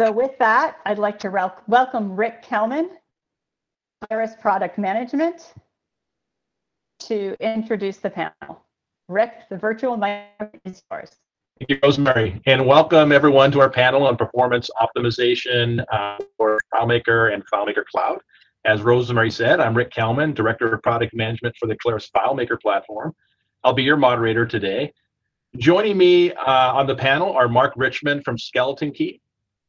So with that, I'd like to welcome Rick Kalman, Claris Product Management, to introduce the panel. Rick, the virtual mic is yours. Thank you, Rosemary, and welcome everyone to our panel on performance optimization uh, for FileMaker and FileMaker Cloud. As Rosemary said, I'm Rick Kalman, Director of Product Management for the Claris FileMaker platform. I'll be your moderator today. Joining me uh, on the panel are Mark Richman from Skeleton Key,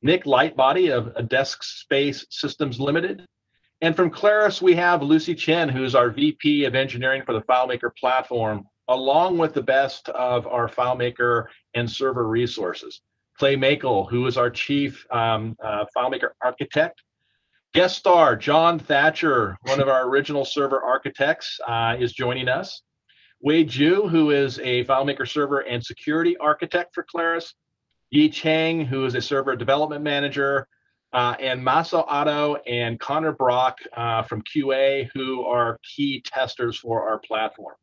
Nick Lightbody of Deskspace Systems Limited, and from Claris, we have Lucy Chen, who's our VP of Engineering for the FileMaker platform, along with the best of our FileMaker and server resources. Clay Maeckel, who is our chief um, uh, FileMaker architect. Guest star John Thatcher, one of our original server architects, uh, is joining us. Wade Ju, who is a FileMaker server and security architect for Claris. Yi Chang, who is a server development manager. Uh, and Masao Aoto and Connor Brock uh, from QA, who are key testers for our platform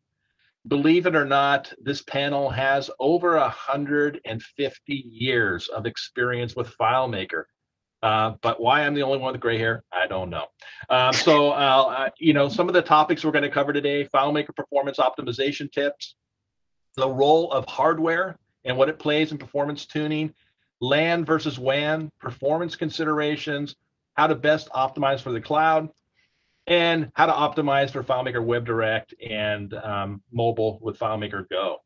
believe it or not, this panel has over 150 years of experience with FileMaker. Uh, but why I'm the only one with gray hair, I don't know. Um, so, uh, you know, some of the topics we're going to cover today, FileMaker performance optimization tips, the role of hardware and what it plays in performance tuning, LAN versus WAN, performance considerations, how to best optimize for the cloud, and how to optimize for FileMaker WebDirect and um, mobile with FileMaker Go.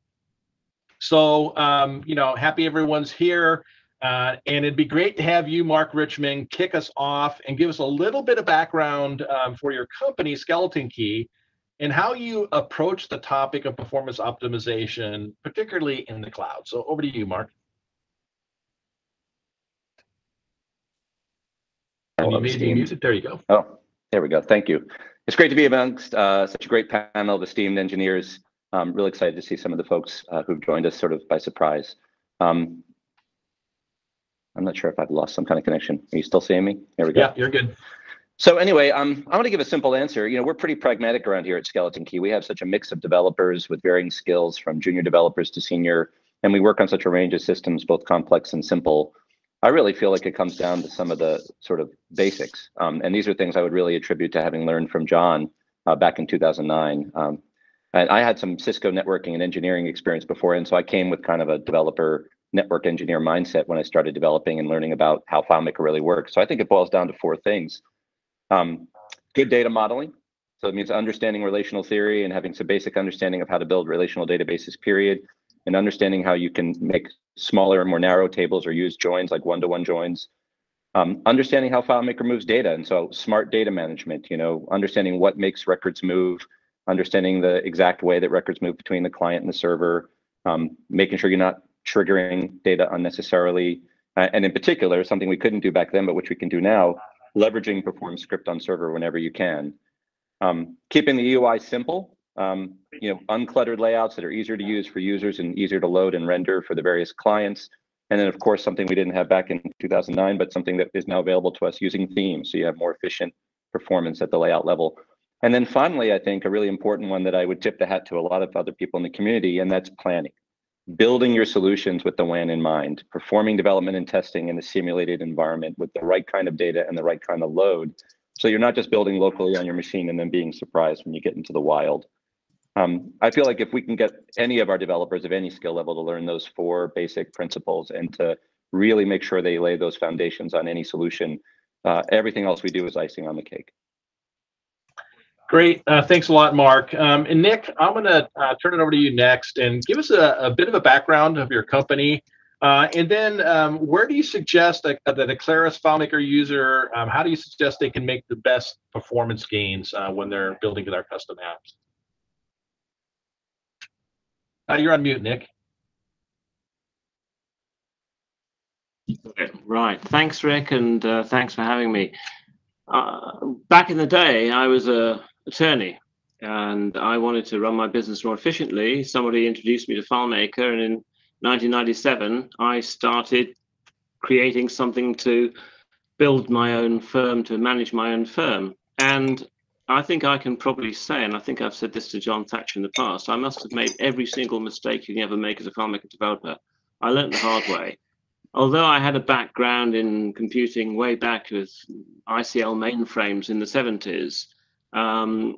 So, um, you know, happy everyone's here. Uh, and it'd be great to have you, Mark Richman, kick us off and give us a little bit of background um, for your company, Skeleton Key, and how you approach the topic of performance optimization, particularly in the cloud. So over to you, Mark. Oh, you muted. There you go. Oh, there we go. Thank you. It's great to be amongst uh, such a great panel of esteemed engineers. I'm really excited to see some of the folks uh, who've joined us sort of by surprise. Um, I'm not sure if I've lost some kind of connection. Are you still seeing me? There we go. Yeah, you're good. So anyway, um, I'm going to give a simple answer. You know, we're pretty pragmatic around here at Skeleton Key. We have such a mix of developers with varying skills, from junior developers to senior, and we work on such a range of systems, both complex and simple. I really feel like it comes down to some of the sort of basics. Um, and these are things I would really attribute to having learned from John uh, back in 2009. Um, and I had some Cisco networking and engineering experience before, and so I came with kind of a developer network engineer mindset when I started developing and learning about how FileMaker really works. So I think it boils down to four things. Um, good data modeling. So it means understanding relational theory and having some basic understanding of how to build relational databases, period and understanding how you can make smaller and more narrow tables or use joins like one-to-one joins. Um, understanding how FileMaker moves data, and so smart data management. You know, understanding what makes records move, understanding the exact way that records move between the client and the server, um, making sure you're not triggering data unnecessarily, uh, and in particular, something we couldn't do back then, but which we can do now, leveraging perform script on server whenever you can. Um, keeping the UI simple, um, you know, uncluttered layouts that are easier to use for users and easier to load and render for the various clients. And then, of course, something we didn't have back in 2009, but something that is now available to us using themes. So you have more efficient performance at the layout level. And then finally, I think a really important one that I would tip the hat to a lot of other people in the community, and that's planning. Building your solutions with the WAN in mind, performing development and testing in a simulated environment with the right kind of data and the right kind of load. So you're not just building locally on your machine and then being surprised when you get into the wild. Um, I feel like if we can get any of our developers of any skill level to learn those four basic principles and to really make sure they lay those foundations on any solution, uh, everything else we do is icing on the cake. Great. Uh, thanks a lot, Mark. Um, and Nick, I'm going to uh, turn it over to you next and give us a, a bit of a background of your company. Uh, and then um, where do you suggest that, that a Claris FileMaker user, um, how do you suggest they can make the best performance gains uh, when they're building their custom apps? Uh, you're on mute, Nick. Right. Thanks, Rick, and uh, thanks for having me. Uh, back in the day, I was a attorney, and I wanted to run my business more efficiently. Somebody introduced me to FileMaker, and in 1997, I started creating something to build my own firm, to manage my own firm. And I think I can probably say, and I think I've said this to John Thatcher in the past, I must have made every single mistake you can ever make as a FileMaker developer. I learned the hard way. although I had a background in computing way back with ICL mainframes in the 70s, um,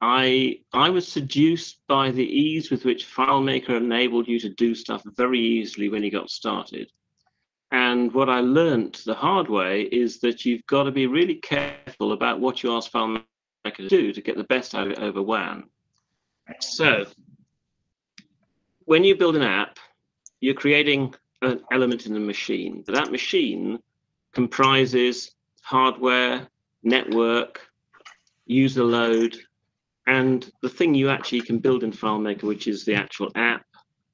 I I was seduced by the ease with which FileMaker enabled you to do stuff very easily when you got started. And what I learned the hard way is that you've got to be really careful about what you ask FileMaker to do to get the best out of it over WAN. So when you build an app, you're creating an element in the machine. That machine comprises hardware, network, user load, and the thing you actually can build in FileMaker, which is the actual app,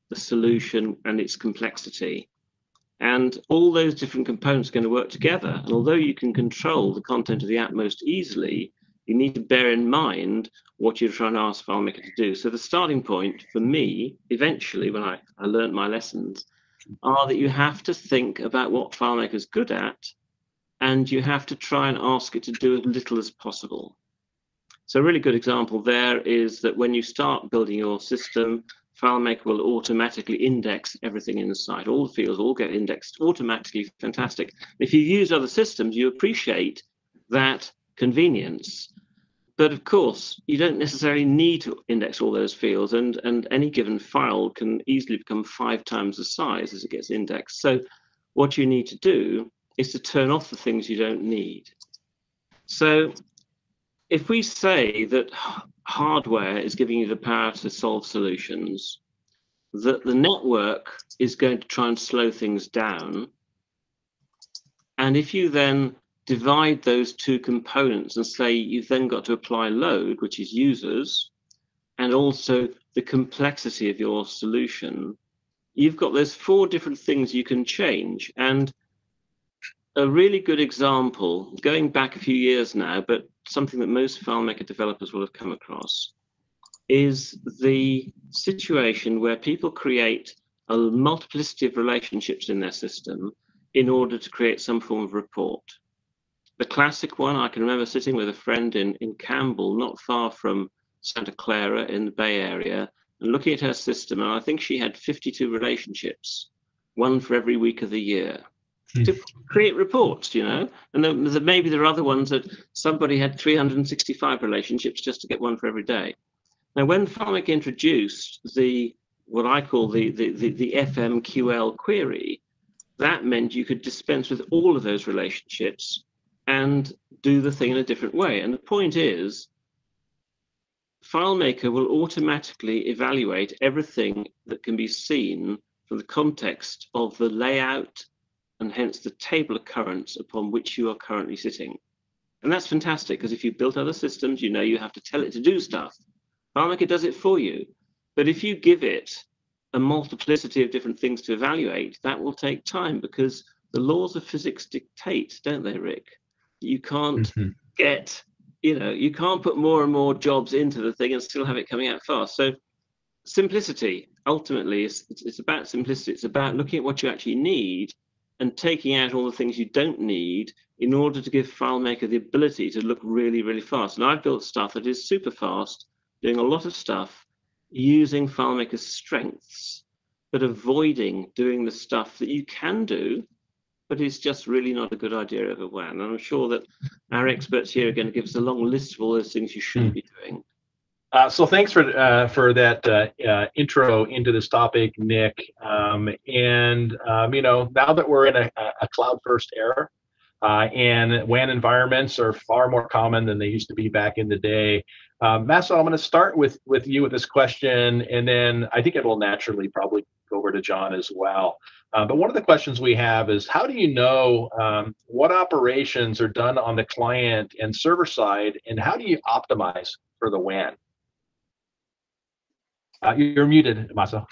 the solution, and its complexity. And all those different components are going to work together. And although you can control the content of the app most easily, you need to bear in mind what you're trying to ask FileMaker to do. So the starting point for me, eventually, when I, I learned my lessons, are that you have to think about what FileMaker is good at, and you have to try and ask it to do as little as possible. So a really good example there is that when you start building your system, FileMaker will automatically index everything in the site. All the fields all get indexed automatically. Fantastic. If you use other systems, you appreciate that convenience. But of course, you don't necessarily need to index all those fields, and, and any given file can easily become five times the size as it gets indexed. So what you need to do is to turn off the things you don't need. So if we say that hardware is giving you the power to solve solutions, that the network is going to try and slow things down, and if you then divide those two components and say you've then got to apply load, which is users, and also the complexity of your solution, you've got those four different things you can change. And a really good example, going back a few years now, but something that most FileMaker developers will have come across, is the situation where people create a multiplicity of relationships in their system in order to create some form of report the classic one, I can remember sitting with a friend in, in Campbell, not far from Santa Clara in the Bay Area, and looking at her system. And I think she had 52 relationships, one for every week of the year. Hmm. To create reports, you know, and then maybe there are other ones that somebody had 365 relationships just to get one for every day. Now, when FileMaker introduced the what I call the, the, the, the FMQL query, that meant you could dispense with all of those relationships and do the thing in a different way. And the point is, FileMaker will automatically evaluate everything that can be seen from the context of the layout and hence the table occurrence upon which you are currently sitting. And that's fantastic because if you've built other systems, you know you have to tell it to do stuff. FileMaker does it for you. But if you give it a multiplicity of different things to evaluate, that will take time because the laws of physics dictate, don't they, Rick? You can't mm-hmm. get, you know, you can't put more and more jobs into the thing and still have it coming out fast. So simplicity ultimately is it's about simplicity. It's about looking at what you actually need and taking out all the things you don't need in order to give FileMaker the ability to look really, really fast. And I've built stuff that is super fast, doing a lot of stuff using FileMaker's strengths, but avoiding doing the stuff that you can do but it's just really not a good idea over WAN. And I'm sure that our experts here are going to give us a long list of all those things you shouldn't mm. be doing. Uh, so thanks for uh, for that uh, uh, intro into this topic, Nick. Um, and um, you know, now that we're in a, a cloud first era, uh, and WAN environments are far more common than they used to be back in the day. Um, I'm going to start with with you with this question, and then I think it will naturally probably go over to John as well. Uh, but one of the questions we have is how do you know um, what operations are done on the client and server side, and how do you optimize for the WAN? Uh, you're muted, Masao.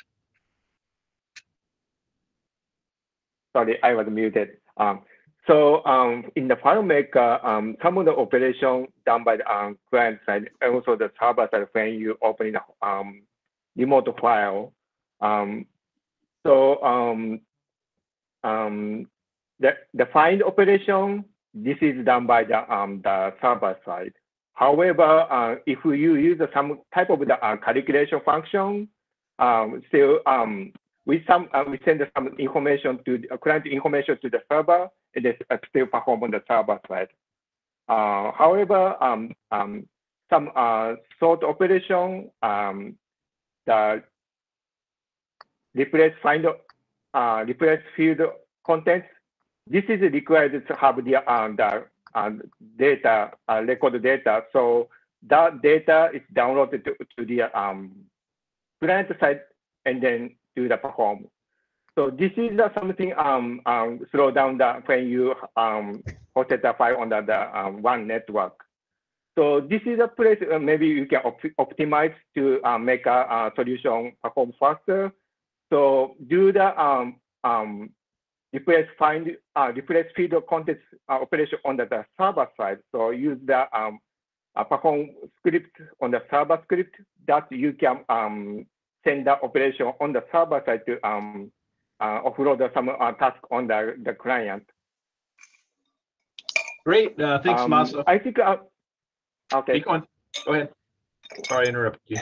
Sorry, I was muted. Um, so um, in the FileMaker, um, some of the operation done by the um, client side and also the server side when you open the um, remote file. Um, so um, um, the, the find operation, this is done by the, the server side. However, uh, if you use some type of the uh, calculation function, um, still um, we some uh, we send some information to uh, client information to the server, and it uh, still perform on the server side. Uh, however, um, um, some sort operation, um, the replace find replace field contents. This is required to have the the uh, data uh, record data. So that data is downloaded to, to the um, client side and then do the perform. So this is uh, something um, um, slow down the when you um, hosted the file on the, the um, one network. So this is a place uh, maybe you can op optimize to uh, make a, a, solution perform faster. So do the um, um, replace find uh, replace field contents uh, operation on the, the, server side. So use the um, uh, perform script on the server script that you can um, send the operation on the server side to um, uh, offload some uh, task on the, the client. Great. Uh, thanks, Um, Masao. I think, uh, okay. Keep. Go ahead. Sorry, I interrupted you.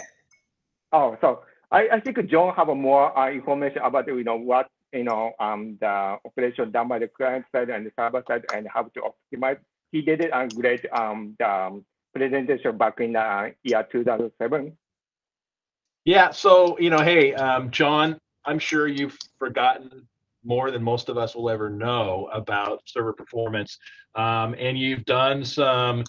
Oh, so I, I think John have more uh, information about, you know, what, you know, um, the operation done by the client side and the server side and how to optimize. He did it on great um, the, um, presentation back in uh, year 2007. Yeah. So, you know, hey, um, John, I'm sure you've forgotten more than most of us will ever know about server performance. Um, and you've done some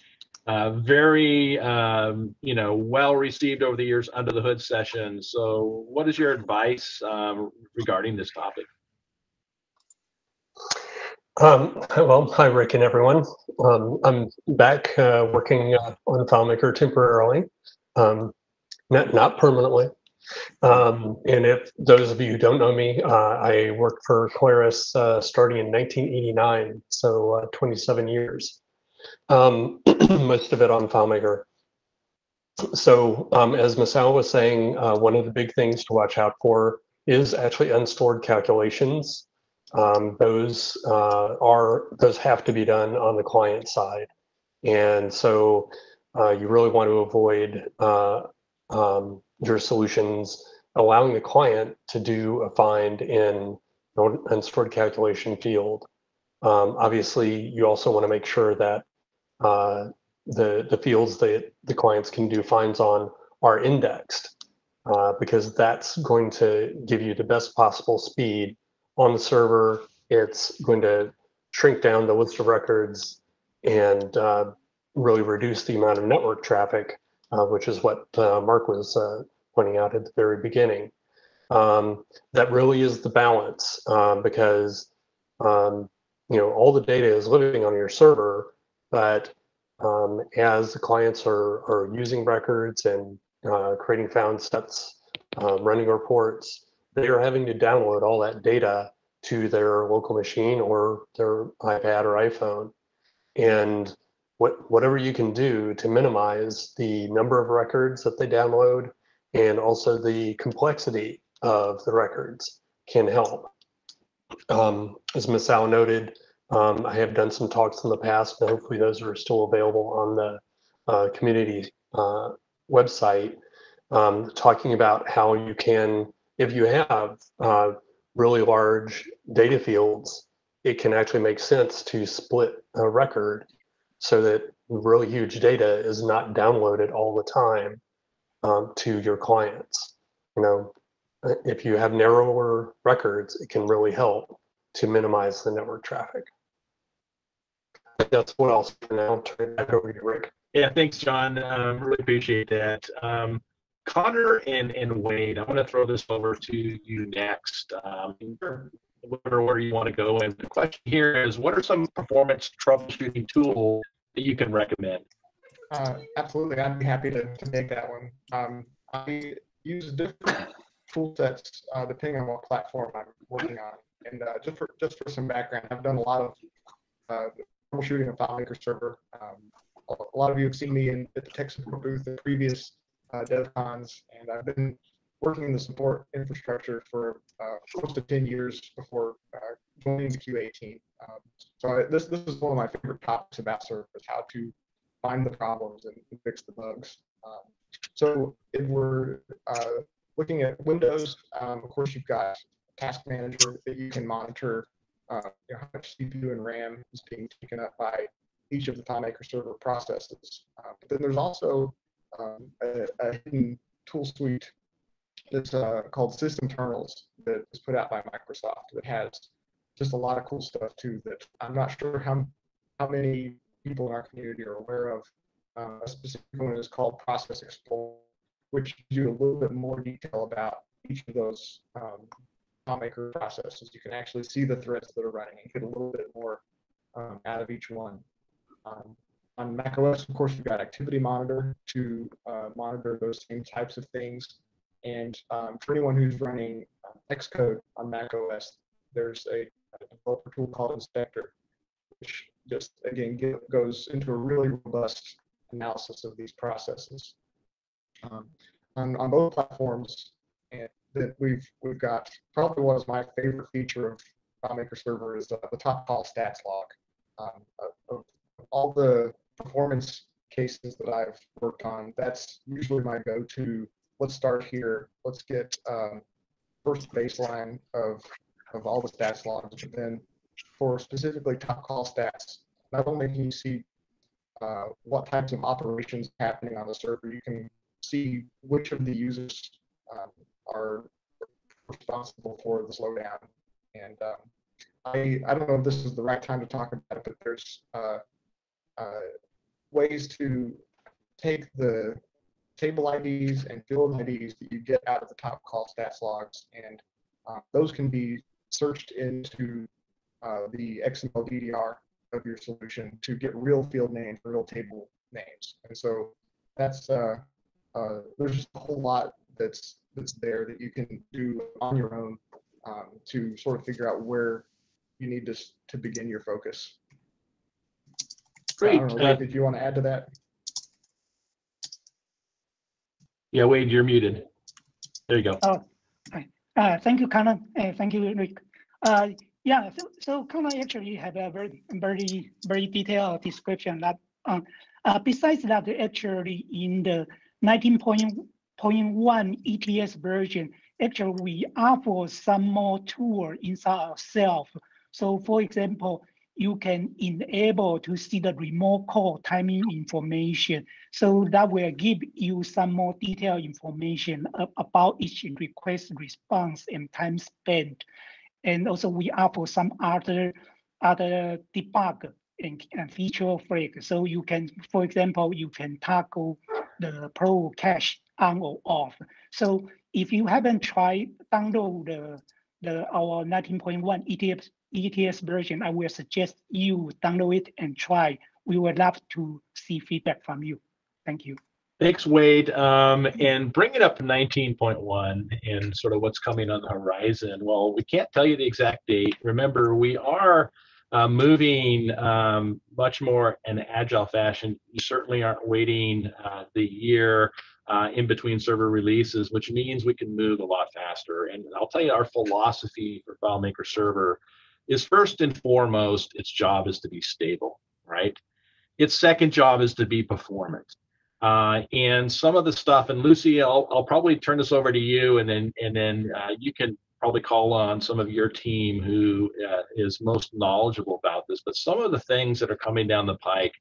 uh, very, um, you know, well received over the years under the hood sessions. So, what is your advice um, regarding this topic? Um, well, hi, Rick and everyone. Um, I'm back uh, working uh, on FileMaker temporarily, um, not, not permanently. Um, and if those of you who don't know me, uh, I worked for Claris uh, starting in 1989, so uh, 27 years, um, most of it on FileMaker. So um, as Masao was saying, uh, one of the big things to watch out for is actually unstored calculations. Um, those uh, are those have to be done on the client side, and so uh, you really want to avoid uh, um, your solutions allowing the client to do a find in an unstored calculation field. Um, obviously, you also want to make sure that uh, the the fields that the clients can do finds on are indexed, uh, because that's going to give you the best possible speed on the server. It's going to shrink down the list of records and uh, really reduce the amount of network traffic, uh, which is what uh, Mark was uh, pointing out at the very beginning. Um, that really is the balance um, because um, you know all the data is living on your server, but um, as the clients are, are using records and uh, creating found sets, running reports, they are having to download all that data to their local machine or their iPad or iPhone. And what, whatever you can do to minimize the number of records that they download and also the complexity of the records can help. Um, as Masao noted, um, I have done some talks in the past, but hopefully those are still available on the uh, community uh, website, um, talking about how you can, if you have uh, really large data fields, it can actually make sense to split a record so that really huge data is not downloaded all the time um, to your clients. You know, if you have narrower records, it can really help to minimize the network traffic. That's what I'll say for now. Turn it back over to Rick. Yeah, thanks, John. Um, really appreciate that. Um, Connor and, and Wade, I'm going to throw this over to you next. Um, whatever order you want to go. And the question here is, what are some performance troubleshooting tools that you can recommend? Uh, absolutely, I'd be happy to, to take that one. Um, I use different tool sets uh, depending on what platform I'm working on. And uh, just for just for some background, I've done a lot of uh, troubleshooting a FileMaker server. Um, a lot of you have seen me in at the tech support booth at previous uh, DevCons, and I've been working in the support infrastructure for uh, close to 10 years before uh, joining the QA team. Um, so I, this this is one of my favorite topics about service, how to find the problems and fix the bugs. Um, so if we're uh, looking at Windows, um, of course you've got task manager that you can monitor uh, you know, how much CPU and RAM is being taken up by each of the FileMaker server processes. Uh, but then there's also um, a, a, hidden tool suite that's uh, called Sysinternals that is put out by Microsoft that has just a lot of cool stuff too that I'm not sure how, how many people in our community are aware of. Uh, a specific one is called Process Explorer, which gives you a little bit more detail about each of those um, FileMaker processes. You can actually see the threads that are running and get a little bit more um, out of each one. Um, on macOS, of course, we've got Activity Monitor to uh, monitor those same types of things. And um, for anyone who's running uh, Xcode on macOS, there's a, a, developer tool called Inspector, which just, again, get, goes into a really robust analysis of these processes. Um, on, on both platforms, and that we've we've got probably one of my favorite feature of FileMaker Server is uh, the top call stats log. Um, of, all the performance cases that I've worked on, that's usually my go-to. Let's start here. Let's get um, first baseline of of all the stats logs, but then for specifically top call stats, not only can you see uh, what types of operations happening on the server, you can see which of the users um, are responsible for the slowdown. And um, I, I don't know if this is the right time to talk about it, but there's uh, uh, ways to take the table IDs and field IDs that you get out of the top call stats logs, and uh, those can be searched into uh, the XML DDR of your solution to get real field names, real table names. And so that's uh, uh, there's just a whole lot that's that's there that you can do on your own um, to sort of figure out where you need to to begin your focus. Great. Know, Wade, uh, did you want to add to that? Yeah, Wade, you're muted. There you go. Oh, uh, thank you, Colin. Uh, thank you, Rick. Uh, yeah, so, so Colin actually had a very, very, very detailed description that uh, uh, besides that, actually in the 19.1 ETS version, actually we offer some more tool inside ourselves. So for example, you can enable to see the remote call timing information. So that will give you some more detailed information about each request response and time spent. And also we offer some other other debug and, and feature flag. So you can, for example, you can toggle the Pro cache on or off. So if you haven't tried download the, the our 19.1 ETS, ETS version, I will suggest you download it and try. We would love to see feedback from you. Thank you. Thanks, Wade. Um, and bring it up 19.1 and sort of what's coming on the horizon. Well, we can't tell you the exact date. Remember, we are uh, moving um, much more in agile fashion. You certainly aren't waiting uh, the year uh, in between server releases, which means we can move a lot faster. And I'll tell you, our philosophy for FileMaker Server is first and foremost, its job is to be stable, right? Its second job is to be performant. Uh, and some of the stuff, and Lucy, I'll, I'll probably turn this over to you, and then and then uh, you can probably call on some of your team who uh, is most knowledgeable about this. But some of the things that are coming down the pike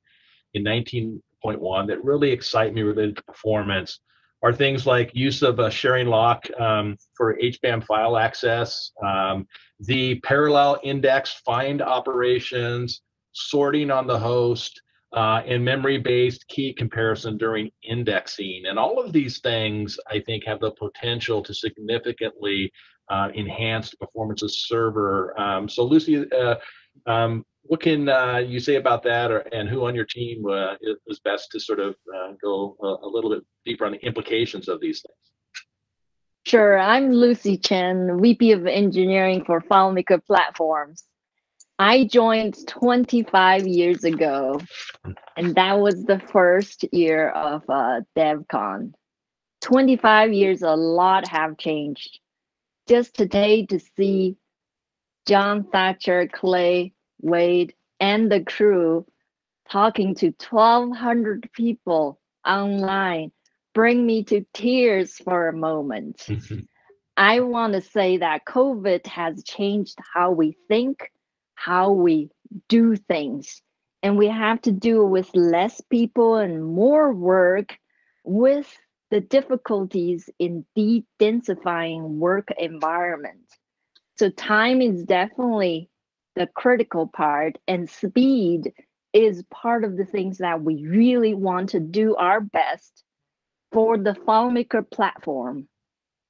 in 19.1 that really excite me related to performance are things like use of a sharing lock um, for HBAM file access, um, the parallel index find operations, sorting on the host, uh, and memory-based key comparison during indexing. And all of these things, I think, have the potential to significantly uh, enhance the performance of server. Um, so Lucy, uh, um, what can uh, you say about that, or, and who on your team uh, is best to sort of go a, a, little bit deeper on the implications of these things? Sure, I'm Lucy Chen, VP of Engineering for FileMaker Platforms. I joined 25 years ago, and that was the first year of uh, DevCon. 25 years, a lot have changed. Just today to see John Thatcher, Clay, Wade, and the crew talking to 1,200 people online bring me to tears for a moment. I want to say that COVID has changed how we think, how we do things. And we have to do it with less people and more work with the difficulties in de-densifying work environment. So time is definitely the critical part and speed is part of the things that we really want to do our best for the FileMaker platform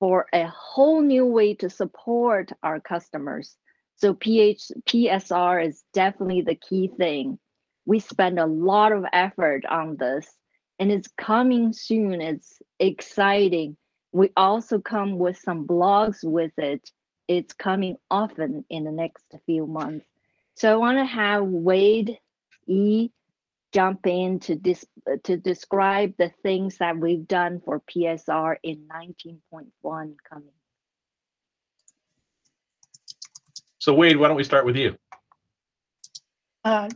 for a whole new way to support our customers. So PH, PSR is definitely the key thing. We spend a lot of effort on this and it's coming soon. It's exciting. We also come with some blogs with it. It's coming often in the next few months. So I want to have Wade E jump in to dis to describe the things that we've done for PSR in 19.1 coming. So Wade, why don't we start with you? Uh,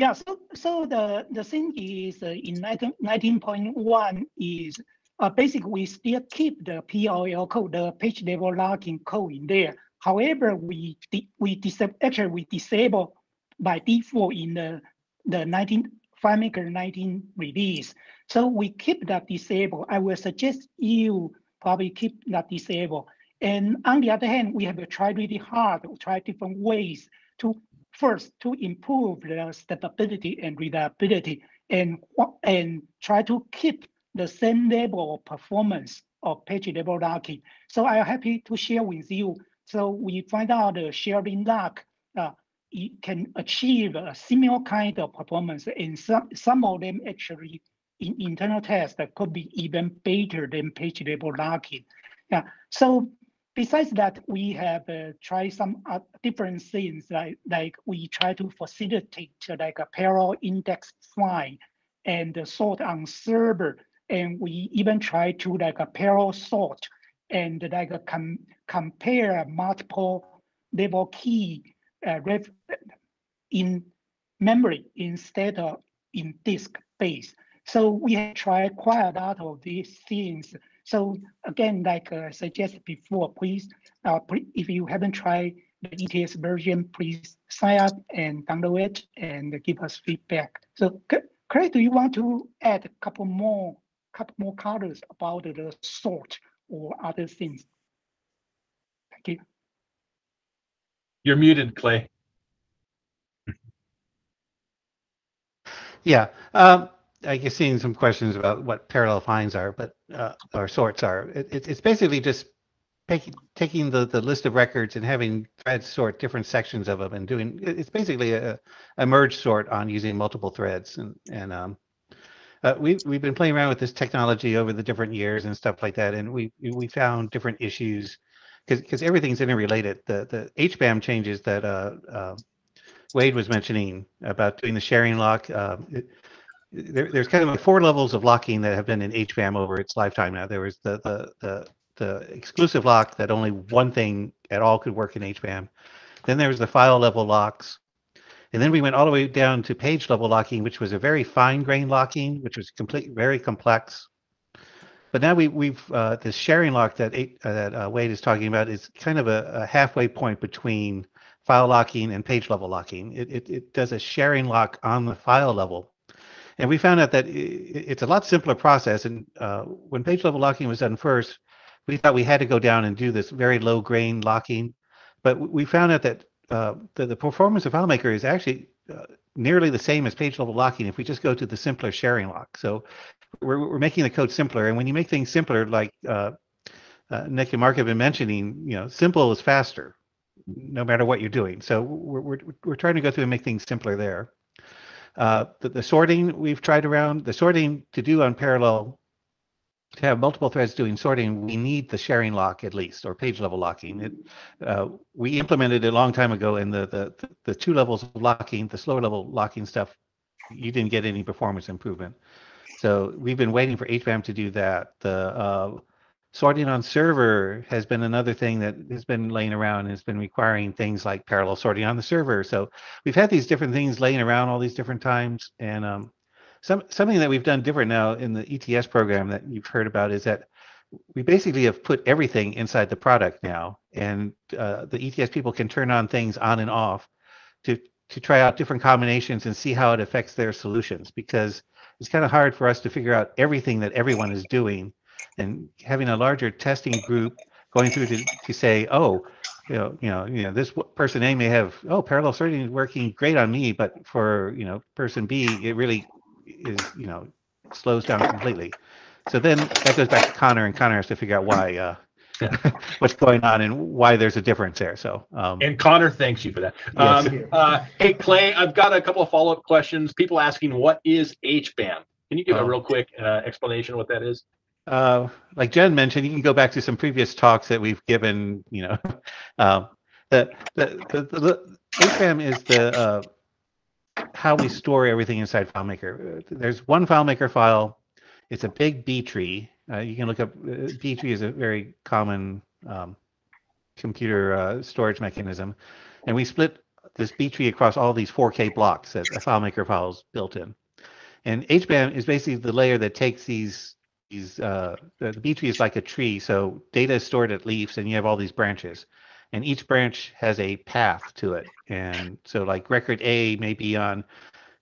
yeah, so so the the thing is uh, in 19.1 is uh, basically we still keep the PLL code, the page level locking code in there. However, we we disable actually we disable by default in the the 19 FileMaker 19 release. So we keep that disabled. I will suggest you probably keep that disabled. And on the other hand, we have tried really hard, try different ways to first to improve the stability and reliability and, and try to keep the same level of performance of page level locking. So I'm happy to share with you. So we find out the sharing lock uh, it can achieve a similar kind of performance and some, some of them actually in internal tests that could be even better than page level locking. Yeah, so besides that, we have uh, tried some uh, different things like, like we try to facilitate uh, like a parallel index find and sort on server. And we even try to like a parallel sort and like a com compare multiple level key uh, in memory instead of in disk base. So we have tried quite a lot of these things. So again, like I suggested before, please, uh, if you haven't tried the ETS version, please sign up and download it and give us feedback. So Craig, do you want to add a couple more, couple more colors about the sort or other things? Thank you. You're muted, Clay. Yeah, um, I guess seeing some questions about what parallel finds are, but uh, or sorts are. It, it's basically just taking taking the, the list of records and having threads sort different sections of them and doing. It's basically a, a merge sort on using multiple threads and and um, uh, we we've been playing around with this technology over the different years and stuff like that, and we we found different issues because because everything's interrelated. The the HBAM changes that uh, uh, Wade was mentioning about doing the sharing lock. Uh, it, there, there's kind of like four levels of locking that have been in HBAM over its lifetime now. There was the the the, the exclusive lock that only one thing at all could work in HBAM. Then there was the file level locks. And then we went all the way down to page level locking, which was a very fine grained locking, which was complete, very complex. But now we, we've uh, this sharing lock that uh, that uh, Wade is talking about is kind of a, a, halfway point between file locking and page level locking. It, it, it, does a sharing lock on the file level. And we found out that it's a lot simpler process. And uh, when page level locking was done first, we thought we had to go down and do this very low grain locking. But we found out that uh, the, the performance of FileMaker is actually uh, nearly the same as page level locking if we just go to the simpler sharing lock. So we're, we're making the code simpler. And when you make things simpler, like uh, uh, Nick and Mark have been mentioning, you know, simple is faster, no matter what you're doing. So we're, we're, we're trying to go through and make things simpler there. Uh, the, the sorting we've tried around, the sorting to do on parallel, to have multiple threads doing sorting, we need the sharing lock at least, or page level locking. It, uh, we implemented it a long time ago, and the, the, the two levels of locking, the slower level locking stuff, you didn't get any performance improvement. So we've been waiting for HBAM to do that. The uh, sorting on server has been another thing that has been laying around and has been requiring things like parallel sorting on the server. So we've had these different things laying around all these different times. And um, some something that we've done different now in the ETS program that you've heard about is that we basically have put everything inside the product now, and uh, the ETS people can turn on things on and off to to try out different combinations and see how it affects their solutions because it's kind of hard for us to figure out everything that everyone is doing and having a larger testing group going through to, to say oh you know you know you know this person a may have oh parallel sorting is working great on me but for you know person b it really is you know slows down completely so then that goes back to connor and connor has to figure out why uh what's going on and why there's a difference there. So, um, And Connor thanks you for that. Yes. Um, uh, hey, Clay, I've got a couple of follow-up questions. People asking, what is HBAM? Can you give a Oh. real quick uh, explanation of what that is? Uh, like Jen mentioned, you can go back to some previous talks that we've given. You know, um, the the the, the, the is the uh, how we store everything inside FileMaker. There's one FileMaker file. It's a big B tree. Uh, you can look up uh, B tree is a very common um, computer uh, storage mechanism, and we split this B tree across all these 4K blocks that a FileMaker file is built in. And HBAM is basically the layer that takes these these uh, the, the B tree is like a tree, so data is stored at leaves, and you have all these branches, and each branch has a path to it. And so, like record A may be on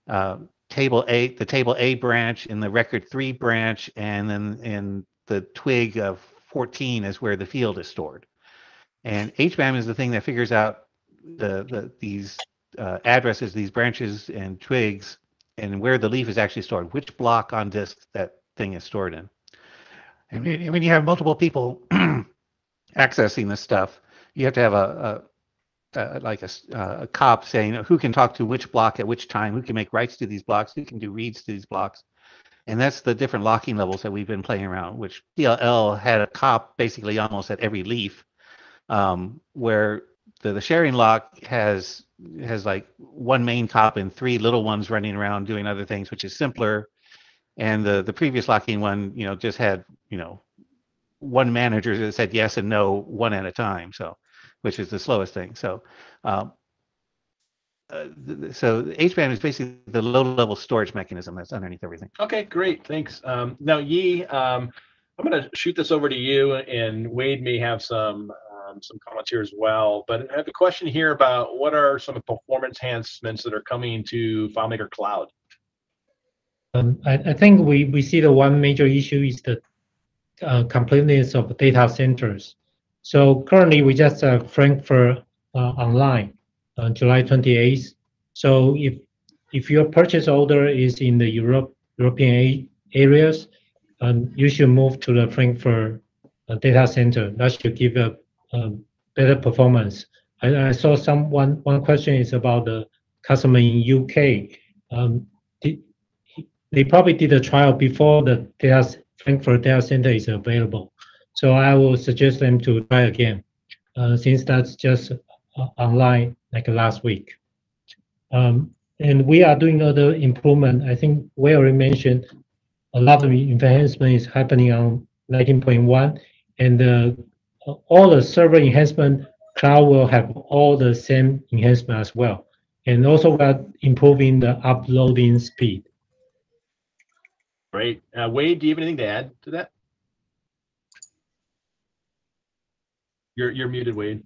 uh, table A, the table A branch, in the record three branch, and then in the twig of 14 is where the field is stored. And HBAM is the thing that figures out the, the these uh, addresses, these branches and twigs, and where the leaf is actually stored, which block on disk that thing is stored in. And when you have multiple people accessing this stuff, you have to have a, a, a like a, a cop saying who can talk to which block at which time, who can make writes to these blocks, who can do reads to these blocks. And that's the different locking levels that we've been playing around, which PLL had a cop basically almost at every leaf, um, where the, the sharing lock has has like one main cop and three little ones running around doing other things, which is simpler. And the the previous locking one, you know, just had you know one manager that said yes and no one at a time. So, which is the slowest thing. So, um, uh, so HBAM is basically the low-level storage mechanism that's underneath everything. Okay, great, thanks. Um, now, Yi, um, I'm going to shoot this over to you, and Wade may have some um, some comments here as well. But I have a question here about what are some of the performance enhancements that are coming to FileMaker Cloud? Um, I, I think we, we see the one major issue is the uh, completeness of data centers. So currently we just uh, Frankfurt uh, online on July 28th. So if if your purchase order is in the Europe European a- areas, um, you should move to the Frankfurt uh, data center. That should give a, um better performance. I, I saw some one one question is about the customer in UK. Um, they probably did a trial before the data Frankfurt data center is available. So I will suggest them to try again, uh, since that's just uh, online like last week. Um, and we are doing other improvement. I think we already mentioned a lot of enhancement is happening on 19.1, and uh, all the server enhancement cloud will have all the same enhancement as well. And also we are improving the uploading speed. Great. Uh, Wade, do you have anything to add to that? You're you're muted, Wade.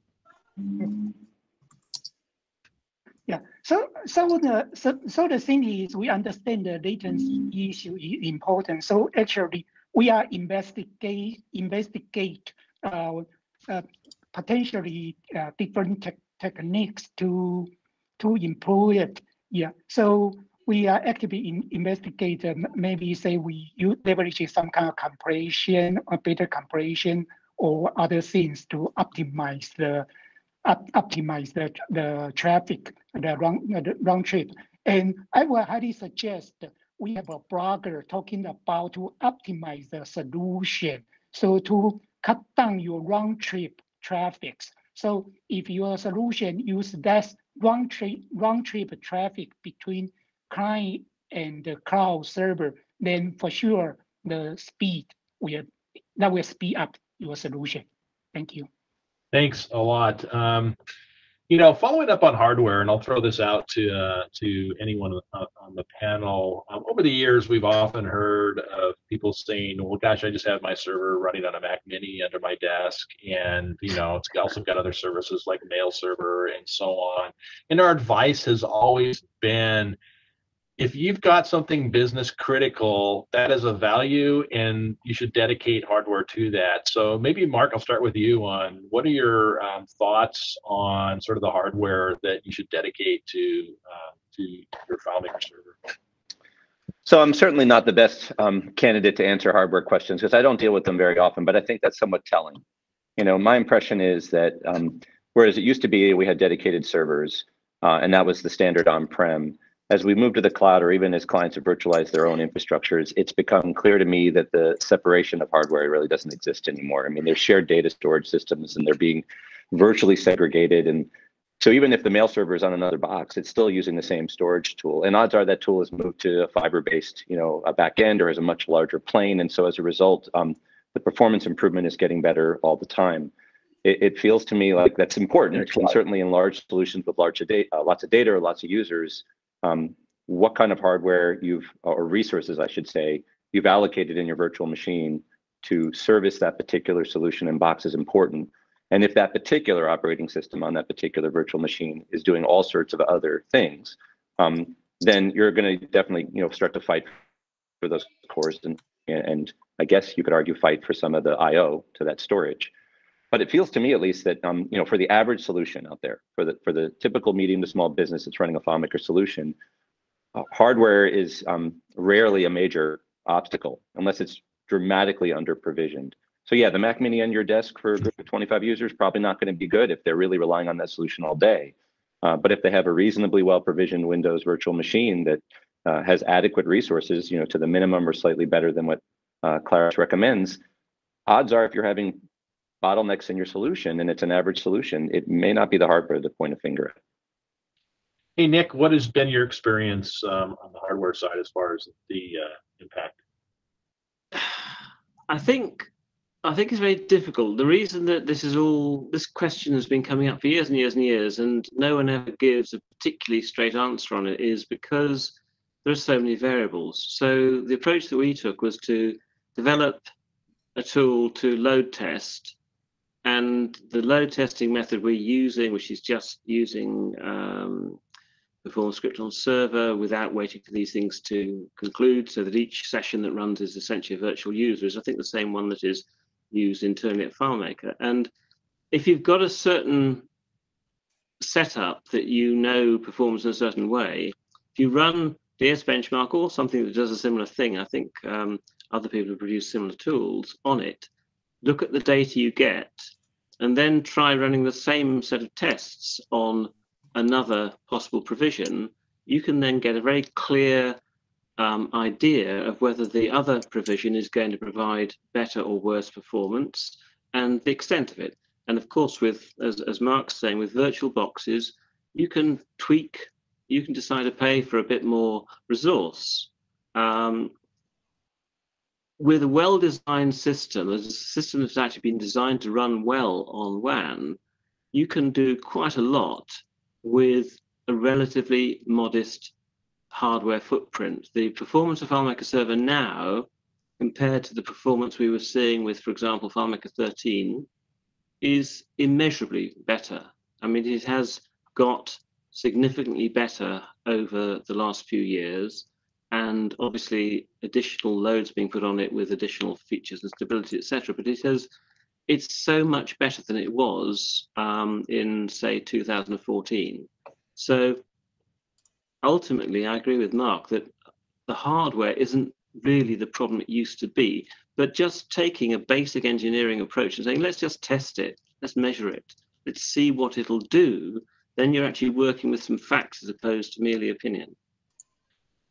Yeah, so, so the, so, so the thing is, we understand the latency issue is important. So actually, we are investigate, investigate, uh, uh, potentially, uh, different tech techniques to, to improve it. Yeah, so we are actively in, investigate, um, maybe say we use leverage some kind of compression or better compression or other things to optimize the, op- optimize the, the traffic, the round, the round trip. And I will highly suggest we have a blogger talking about to optimize the solution. So to cut down your round trip traffics. So if your solution use less round trip, round trip traffic between client and the cloud server, then for sure the speed will, that will speed up your solution. Thank you. Thanks a lot. Um, You know, following up on hardware, and I'll throw this out to uh, to anyone on the panel. Um, over the years, we've often heard of people saying, "Well, gosh, I just have my server running on a Mac Mini under my desk, and you know, it's also got other services like Mail Server and so on." And our advice has always been, if you've got something business critical, that is a value and you should dedicate hardware to that. So maybe Mark, I'll start with you on what are your um, thoughts on sort of the hardware that you should dedicate to uh, to your FileMaker server? So I'm certainly not the best um, candidate to answer hardware questions because I don't deal with them very often, but I think that's somewhat telling. You know, my impression is that um, whereas it used to be we had dedicated servers uh, and that was the standard on-prem, as we move to the cloud or even as clients have virtualized their own infrastructures, it's become clear to me that the separation of hardware really doesn't exist anymore. I mean, there's shared data storage systems and they're being virtually segregated. And so even if the mail server is on another box, it's still using the same storage tool. And odds are that tool has moved to a fiber-based, you know, a back end or has a much larger plane. And so as a result, um, the performance improvement is getting better all the time. It, it feels to me like that's important, and certainly in large solutions with large data, uh, lots of data or lots of users, um, what kind of hardware you've, or resources, I should say, you've allocated in your virtual machine to service that particular solution and box is important. And if that particular operating system on that particular virtual machine is doing all sorts of other things, um, then you're going to definitely, you know, start to fight for those cores and and I guess you could argue fight for some of the I/O to that storage. But it feels to me, at least, that um, you know, for the average solution out there, for the for the typical medium to small business that's running a FileMaker solution, uh, hardware is um, rarely a major obstacle unless it's dramatically under provisioned. So yeah, the Mac Mini on your desk for 25 users probably not going to be good if they're really relying on that solution all day. Uh, but if they have a reasonably well provisioned Windows virtual machine that uh, has adequate resources, you know, to the minimum or slightly better than what uh, Claris recommends, odds are if you're having bottlenecks in your solution and it's an average solution, it may not be the hardware to point a finger at. Hey, Nick, what has been your experience um, on the hardware side as far as the uh, impact? I think I think it's very difficult. The reason that this is all this question has been coming up for years and years and years, and no one ever gives a particularly straight answer on it, is because there are so many variables. So the approach that we took was to develop a tool to load test and the load testing method we're using, which is just using um, perform script on server without waiting for these things to conclude, so that each session that runs is essentially a virtual user, is I think the same one that is used internally at FileMaker. And if you've got a certain setup that you know performs in a certain way, if you run DS benchmark or something that does a similar thing, I think um, other people have produced similar tools on it, look at the data you get, and then try running the same set of tests on another possible provision, you can then get a very clear um, idea of whether the other provision is going to provide better or worse performance and the extent of it. And of course, with as, as Mark's saying, with virtual boxes, you can tweak, you can decide to pay for a bit more resource. Um, with a well-designed system, a system that's actually been designed to run well on WAN, you can do quite a lot with a relatively modest hardware footprint. The performance of FileMaker Server now, compared to the performance we were seeing with, for example, FileMaker 13, is immeasurably better. I mean, it has got significantly better over the last few years and obviously additional loads being put on it with additional features and stability, etc. But it has, it's so much better than it was um, in say 2014. So ultimately, I agree with Mark that the hardware isn't really the problem it used to be, but just taking a basic engineering approach and saying, let's just test it, let's measure it, let's see what it'll do, then you're actually working with some facts as opposed to merely opinion.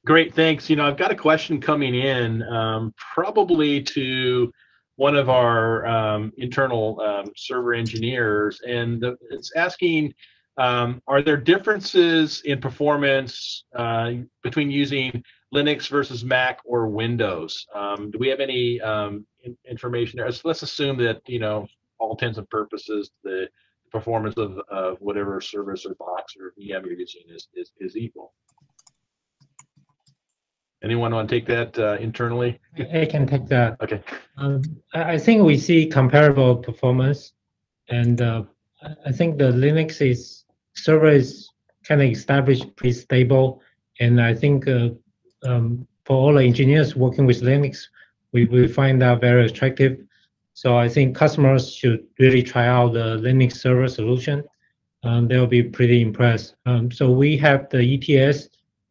Great, thanks. You know, I've got a question coming in, um, probably to one of our um, internal um, server engineers, and the, it's asking, um, are there differences in performance uh, between using Linux versus Mac or Windows? Um, do we have any um, in, information there? Let's assume that, you know, all intents and purposes, the performance of, of whatever service or box or VM you're using is, is, is equal. Anyone want to take that uh, internally? I can take that. Okay. Um, I, I think we see comparable performance, and uh, I- I think the Linux is server is kind of established, pretty stable, and I think uh, um, for all the engineers working with Linux, we, we find that very attractive. So I think customers should really try out the Linux server solution. Um, they'll be pretty impressed. Um, so we have the ETS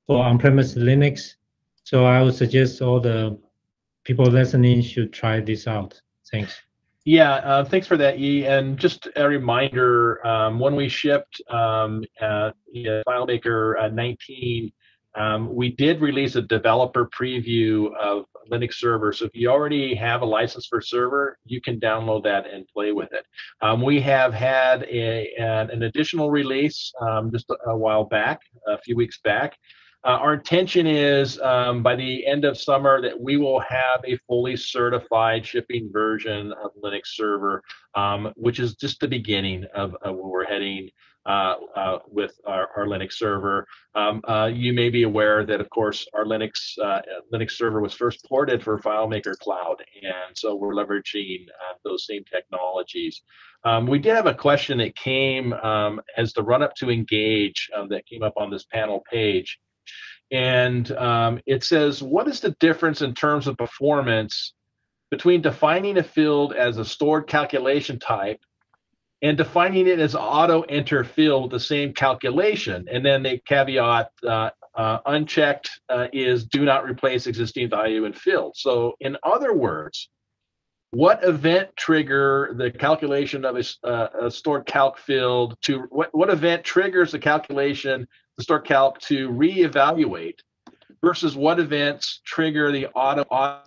for on-premise Linux. So I would suggest all the people listening should try this out. Thanks. Yeah, uh, thanks for that, E. And just a reminder, um, when we shipped um, uh, FileMaker uh, 19, um, we did release a developer preview of Linux Server. So if you already have a license for server, you can download that and play with it. Um, we have had a, an, additional release um, just a while back, a few weeks back. Uh, our intention is um, by the end of summer that we will have a fully certified shipping version of Linux Server, um, which is just the beginning of, of where we're heading uh, uh, with our, our, Linux Server. Um, uh, you may be aware that, of course, our Linux uh, Linux Server was first ported for FileMaker Cloud, and so we're leveraging uh, those same technologies. Um, we did have a question that came um, as the run-up to Engage um, that came up on this panel page and um, it says, what is the difference in terms of performance between defining a field as a stored calculation type and defining it as auto enter field with the same calculation? And then the caveat uh, uh, unchecked uh, is do not replace existing value in field. So in other words, what event trigger the calculation of a, uh, a stored calc field to what, what event triggers the calculation the calc to reevaluate versus what events trigger the auto, auto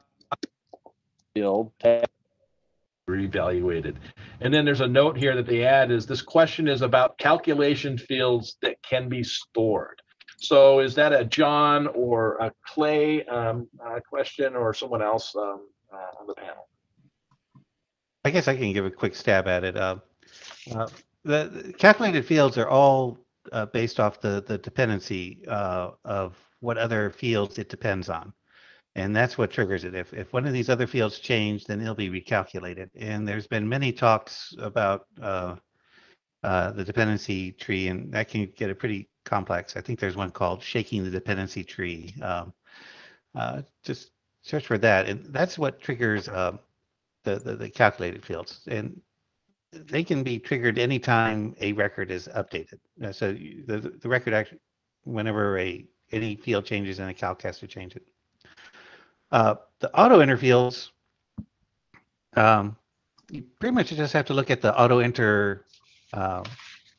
field reevaluated. And then there's a note here that they add is this question is about calculation fields that can be stored. So is that a John or a Clay um, uh, question or someone else um, uh, on the panel? I guess I can give a quick stab at it. Uh, uh, the, calculated fields are all uh, based off the the dependency uh, of what other fields it depends on, and that's what triggers it. If if one of these other fields change, then it'll be recalculated. And there's been many talks about uh, the dependency tree, and that can get a pretty complex. I think there's one called shaking the dependency tree. Um, just search for that, and that's what triggers um, the, the, the calculated fields. And they can be triggered anytime a record is updated. Uh, so the, the record actually, whenever a any field changes in a calc has to change it. Uh, the auto enter fields, um, you pretty much just have to look at the auto enter uh,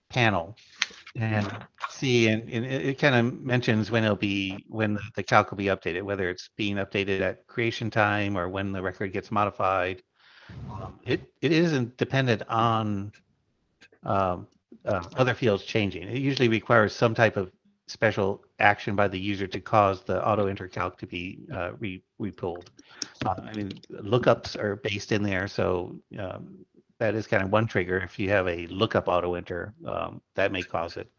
panel and see, and, and it, it kind of mentions when it'll be, when the, the calc will be updated, whether it's being updated at creation time or when the record gets modified. Um, it it isn't dependent on um, uh, other fields changing. It usually requires some type of special action by the user to cause the auto enter calc to be uh, re repulled. Uh, I mean, lookups are based in there, so um, that is kind of one trigger. If you have a lookup auto enter, um, that may cause it.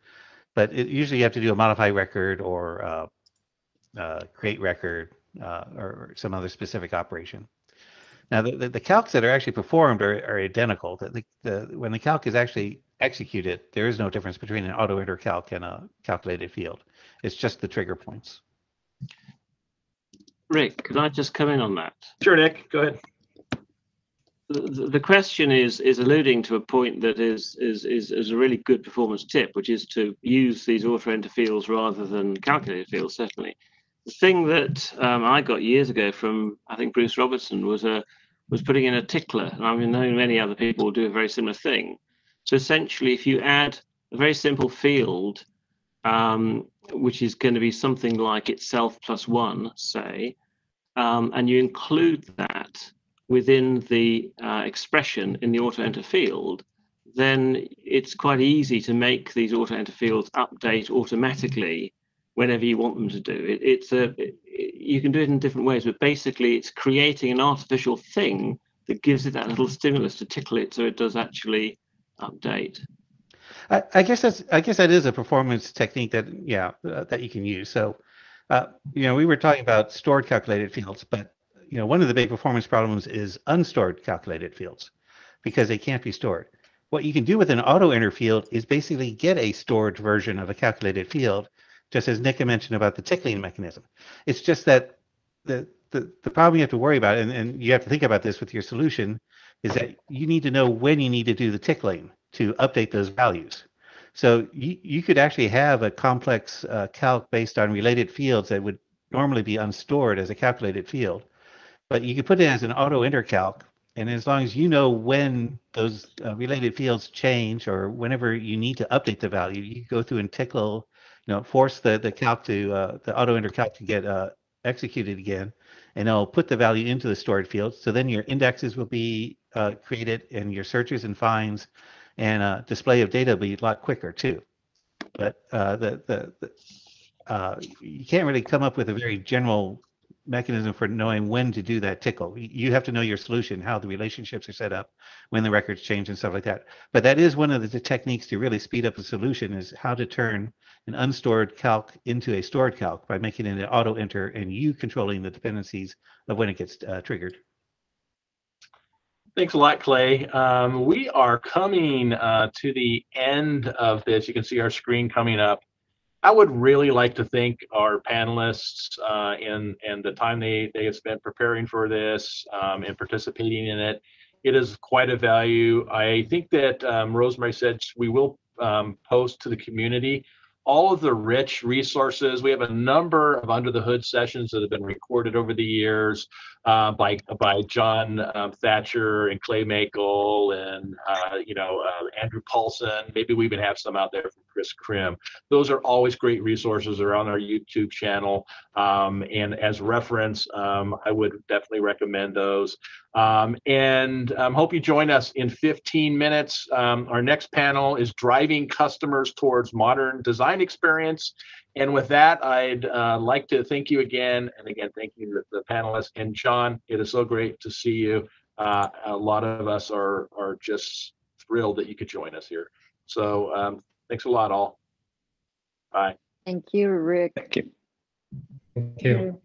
But it, usually you have to do a modify record or uh, uh, create record uh, or some other specific operation. Now, the, the, the, calcs that are actually performed are, are identical. The, the, when the calc is actually executed, there is no difference between an auto enter calc and a calculated field. It's just the trigger points. Rick, could I just come in on that? Sure, Nick. Go ahead. The, the question is is alluding to a point that is, is is is a really good performance tip, which is to use these auto enter fields rather than calculated fields. Certainly, the thing that um, I got years ago from I think Bruce Robertson was a was putting in a tickler, and I've known many other people do a very similar thing. So essentially, if you add a very simple field, um, which is going to be something like itself plus one, say, um, and you include that within the uh, expression in the auto enter field, then it's quite easy to make these auto enter fields update automatically whenever you want them to do. It, it's a it, you can do it in different ways, but basically it's creating an artificial thing that gives it that little stimulus to tickle it so it does actually update. I, I guess that's I guess that is a performance technique that yeah uh, that you can use. So, uh, you know, we were talking about stored calculated fields, but you know, one of the big performance problems is unstored calculated fields because they can't be stored. What you can do with an auto enter field is basically get a stored version of a calculated field, just as Nick mentioned about the tickling mechanism. It's just that the the, the problem you have to worry about, and, and you have to think about this with your solution, is that you need to know when you need to do the tickling to update those values. So you, you could actually have a complex uh, calc based on related fields that would normally be unstored as a calculated field, but you could put it as an auto enter calc. And as long as you know when those uh, related fields change or whenever you need to update the value, you go through and tickle, know, force the, the calc to, uh, the auto enter calc to get uh, executed again, and it'll put the value into the stored field. So then your indexes will be uh, created and your searches and finds and uh, display of data will be a lot quicker too. But uh, the, the, the uh, you can't really come up with a very general mechanism for knowing when to do that tickle. You have to know your solution, how the relationships are set up, when the records change and stuff like that. But that is one of the techniques to really speed up a solution is how to turn an unstored calc into a stored calc by making it an auto enter and you controlling the dependencies of when it gets uh, triggered. Thanks a lot, Clay. Um, we are coming uh, to the end of this. You can see our screen coming up. I would really like to thank our panelists uh, and and the time they they have spent preparing for this um, and participating in it. It is quite a value. I think that um, Rosemary said we will um, post to the community all of the rich resources. We have a number of under the hood sessions that have been recorded over the years uh, by by John um, Thatcher and Clay Maeckel and uh, you know uh, Andrew Paulson. Maybe we even have some out there from Chris Crim. Those are always great resources. They're on our YouTube channel, um, and as reference, um, I would definitely recommend those. Um, and um, hope you join us in 15 minutes. Um, our next panel is driving customers towards modern design experience. And with that, I'd uh, like to thank you again. And again, thank you to the panelists. And John, it is so great to see you. Uh, a lot of us are, are just thrilled that you could join us here. So um, thanks a lot, all. Bye. Thank you, Rick. Thank you. Thank you.